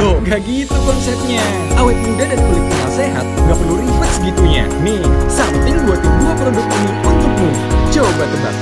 Loh, gak gitu konsepnya. Awet muda dan kulit kental sehat gak perlu ribet segitunya. Nih, Something buatin dua produk ini untukmu. Coba tebak?